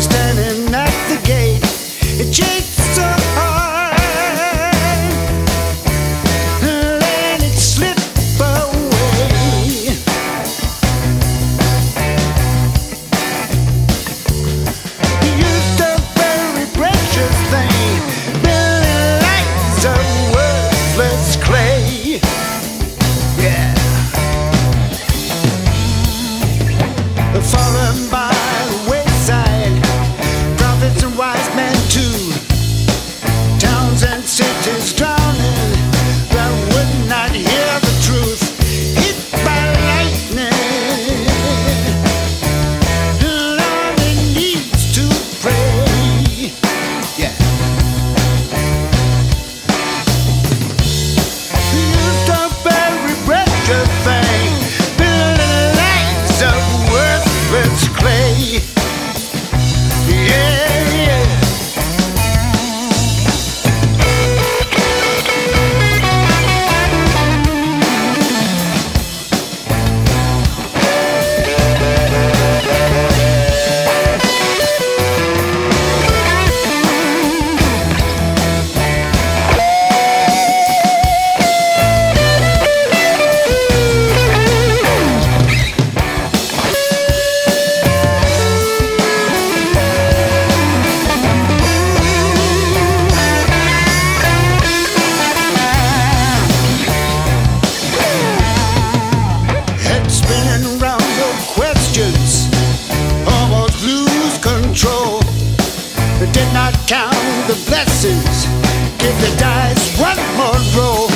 standing at the gate. Jake Not count the blessings. Give the dice one more roll.